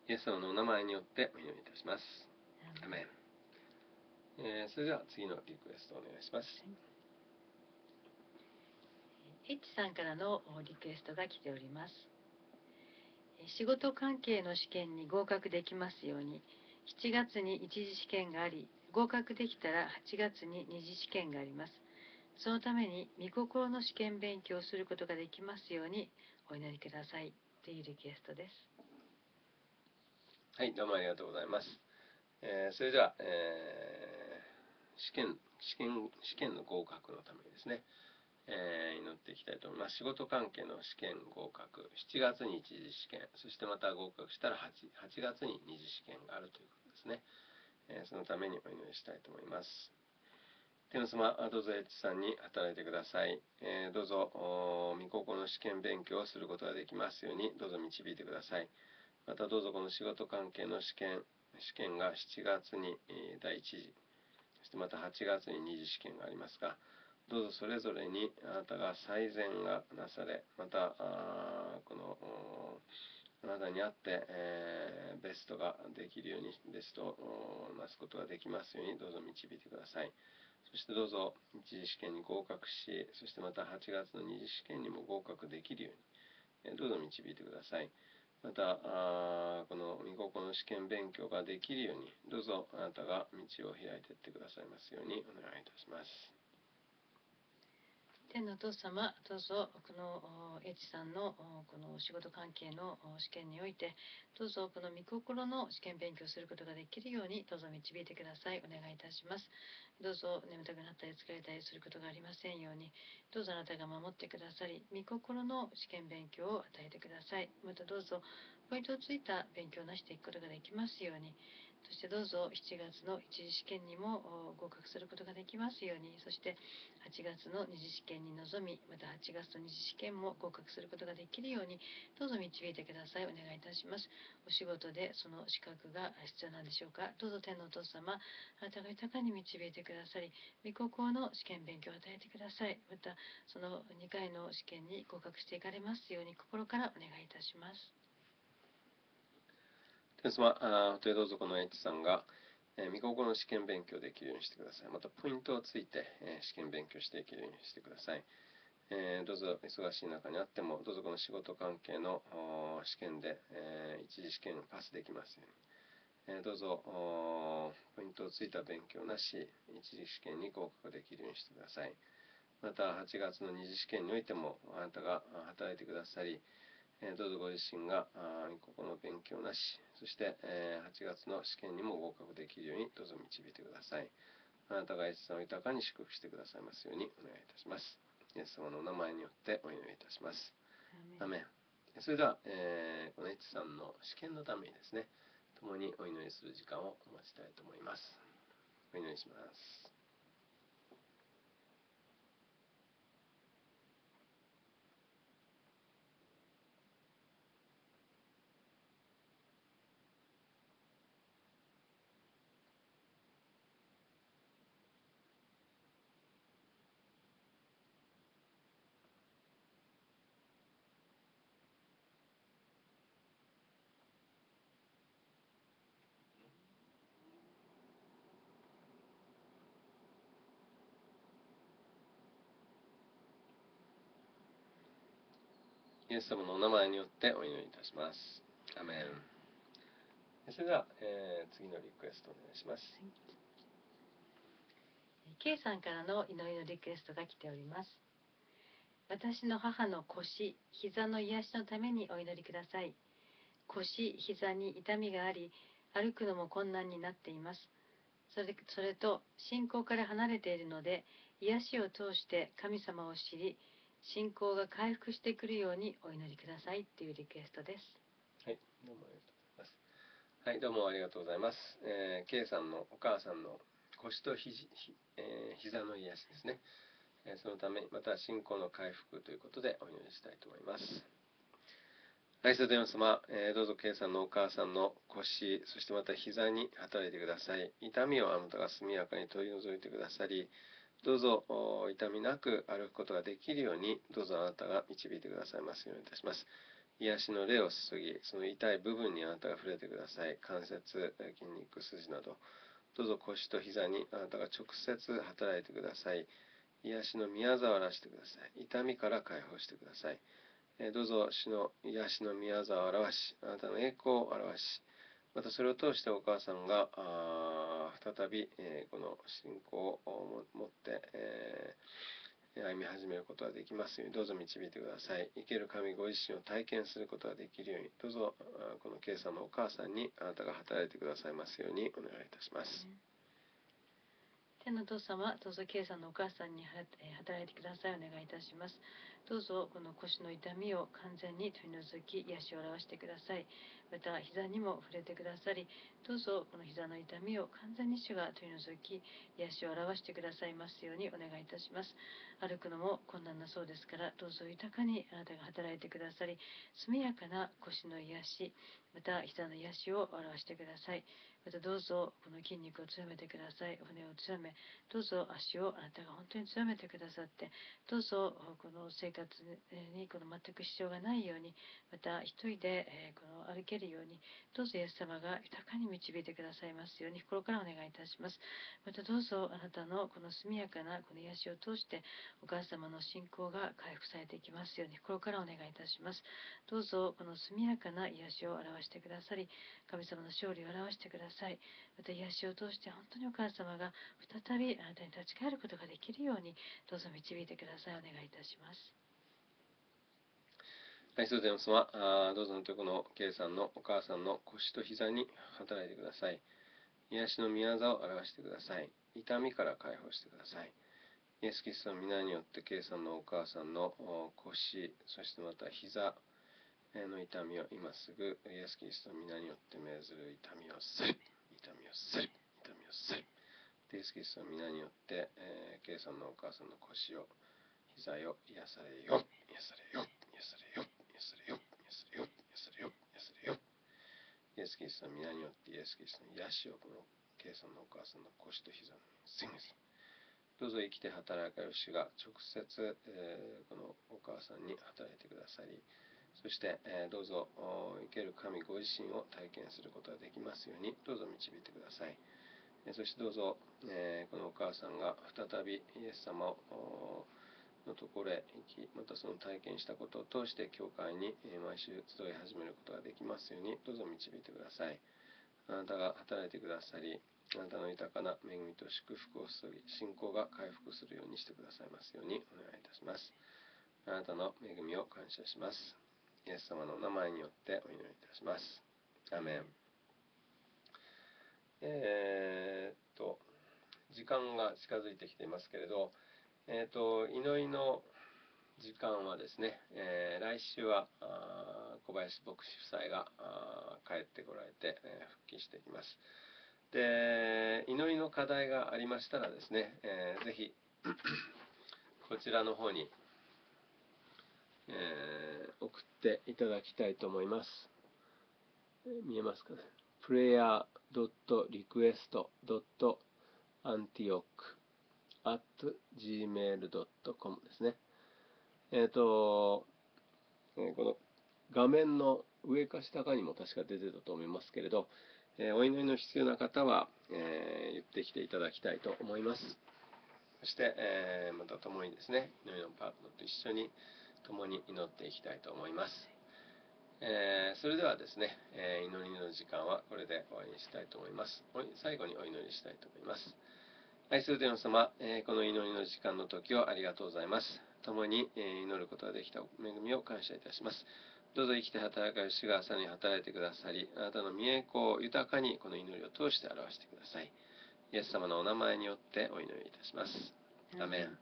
イエス様のお名前によってお祈りいたします。アメン。えーそれでは次のリクエストをお願いします。H さんからのリクエストが来ております。え仕事関係の試験に合格できますように、7月に一次試験があり、合格できたら8月に二次試験があります。そのために、御心の試験勉強をすることができますようにお祈りください。というリクエストです。はい、どうもありがとうございます。えーそれでは、えー試験、試験、試験の合格のためにですね、えー祈っていきたいと思います。仕事関係の試験合格、7月に一次試験、そしてまた合格したら 8, 8月に二次試験があるということですね。えそのためにお祈りしたいと思います。天の様、どうぞエッチさんに働いてください。えどうぞ、お御心の試験勉強をすることができますように、どうぞ導いてください。またどうぞこの仕事関係の試験、試験が7月に第1次、そしてまた8月に2次試験がありますが、どうぞそれぞれにあなたが最善がなされ、また、この、あなたにあって、えーベストができるように、ベストをなすことができますように、どうぞ導いてください。そしてどうぞ一次試験に合格し、そしてまた8月の二次試験にも合格できるように、えーどうぞ導いてください。また、あーこの御心の試験勉強ができるように、どうぞあなたが道を開いていってくださいますようにお願いいたします。天のお父様、どうぞこの H さんのこの仕事関係の試験において、どうぞこの御心の試験勉強することができるように、どうぞ導いてください。お願いいたします。どうぞ眠たくなったり疲れたりすることがありませんように、どうぞあなたが守ってくださり、御心の試験勉強を与えてください。またどうぞポイントをついた勉強をなしていくことができますように、そしてどうぞ7月の一次試験にも合格することができますように、そして8月の二次試験に臨み、また8月の二次試験も合格することができるように、どうぞ導いてください。お願いいたします。お仕事でその資格が必要なんでしょうか。どうぞ天のお父様、あなたが豊かに導いてくださり、御高校の試験勉強を与えてください。また、その2回の試験に合格していかれますように、心からお願いいたします。天様、あー本当にどうぞこの H さんが、えー、御心の試験勉強できるようにしてください。またポイントをついて、えー試験勉強していけるようにしてください。えーどうぞ忙しい中にあっても、どうぞこの仕事関係の試験で、えー一次試験をパスできますように。えーどうぞポイントをついた勉強なし、一次試験に合格できるようにしてください。また8月の二次試験においても、あなたが働いてくださり、えどうぞご自身があここの勉強なし、そして、え8月の試験にも合格できるようにどうぞ導いてください。あなたがイエス様を豊かに祝福してくださいますようにお願いいたします。イエス様のお名前によってお祈りいたします。アメン。それでは、えーこの H さんの試験のためにですね、共にお祈りする時間を持ちたいと思います。お祈りします。イエス様のお名前によってお祈りいたします。アメン。それでは、えー次のリクエストお願いします。K さんからの祈りのリクエストが来ております。私の母の腰、膝の癒しのためにお祈りください。腰、膝に痛みがあり、歩くのも困難になっています。それそれと、信仰から離れているので、癒しを通して神様を知り、信仰が回復してくるようにお祈りくださいというリクエストです。はい、どうもありがとうございます。はい、どうもありがとうございます。えー、K さんのお母さんの腰とひじ、ひえー膝の癒しですね。えーそのため、また信仰の回復ということでお祈りしたいと思います。愛する天様、えーどうぞ K さんのお母さんの腰、そしてまた膝に働いてください。痛みをあなたが速やかに取り除いてくださり、どうぞ痛みなく歩くことができるように、どうぞあなたが導いてくださいますようにいたします。癒しの霊を注ぎ、その痛い部分にあなたが触れてください。関節、筋肉、筋など、どうぞ腰と膝にあなたが直接働いてください。癒しの宮沢らしてください。痛みから解放してください。どうぞ主の癒しの宮沢を表し、あなたの栄光を表し、またそれを通してお母さんが再び、えーこの信仰を持って、えー歩み始めることができますようにどうぞ導いてください。生ける神ご自身を体験することができるようにどうぞこの K さんのお母さんにあなたが働いてくださいますようにお願いいたします。天のお父様、どうぞ K さんのお母さんに働いてください。お願いいたします。どうぞこの腰の痛みを完全に取り除き、癒しを表してください。また、膝にも触れてくださり、どうぞこの膝の痛みを完全に主が取り除き、癒しを表してくださいますようにお願いいたします。歩くのも困難なそうですから、どうぞ豊かにあなたが働いてくださり、速やかな腰の癒し、また膝の癒しを表してください。またどうぞこの筋肉を強めてください。骨を強め、どうぞ足をあなたが本当に強めてくださって、どうぞこの生活にこの全く支障がないように、また一人でえこの歩けるように、どうぞイエス様が豊かに導いてくださいますように心からお願いいたします。またどうぞあなたのこの速やかなこの癒しを通して、お母様の信仰が回復されていきますように心からお願いいたします。どうぞこの速やかな癒しを表してくださり、神様の勝利を表してください。また癒しを通して本当にお母様が再びあなたに立ち返ることができるようにどうぞ導いてください。お願いいたします。愛する天様、あどうぞ本当にこの K さんのお母さんの腰と膝に働いてください。癒しの宮沢を表してください。痛みから解放してください。イエス・キリストの皆によって K さんのお母さんの腰、そしてまた膝の痛みを今すぐイエス・キリストの皆によって命ずる。痛みを去り、痛みを去り、痛みを去り。イエス・キリストの皆によって、えー K さんのお母さんの腰を、膝よ、癒されよ、癒されよ、癒されよ、癒されよ、癒されよ、癒されよ、癒されよ。イエス・キリストの皆によってイエス・キリストの癒しをこの K さんのお母さんの腰と膝に宣言する。どうぞ生きて働かれる主が直接、えーこのお母さんに働いてくださり、そして、えどうぞ生ける神ご自身を体験することができますように、どうぞ導いてください。えそしてどうぞ、えこのお母さんが再びイエス様をのところへ行き、またその体験したことを通して教会に毎週集い始めることができますように、どうぞ導いてください。あなたが働いてくださり、あなたの豊かな恵みと祝福を注ぎ、信仰が回復するようにしてくださいますようにお願いいたします。あなたの恵みを感謝します。イエス様の名前によってお祈りいたします。アメン。えーっと、時間が近づいてきていますけれど、えーっと、祈りの時間はですね、えー来週は小林牧師夫妻が帰ってこられて、えー復帰してきます。で、祈りの課題がありましたらですね、えーぜひこちらの方に、えー送っていただきたいと思います。えー見えますかね prayer.request.antioch.gmail.com ですね。えっ、と、えーこの画面の上か下かにも確か出てたと思いますけれど、えーお祈りの必要な方は、えー言ってきていただきたいと思います。そして、えーまた共にですね、祈りのパートナーと一緒に、共に祈っていきたいと思います。えーそれではですね、えー祈りの時間はこれで終わりにしたいと思います。最後にお祈りしたいと思います。愛する天の様、えーこの祈りの時間の時をありがとうございます。共に、えー祈ることができた恵みを感謝いたします。どうぞ生きて働かれる主がさらに働いてくださり、あなたの御栄光を豊かにこの祈りを通して表してください。イエス様のお名前によってお祈りいたします。アメン。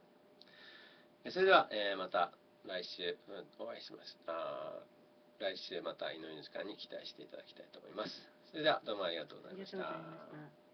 えそれでは、えーまた来週うんお会いします。あ来週また祈りの時間に期待していただきたいと思います。それではどうもありがとうございました。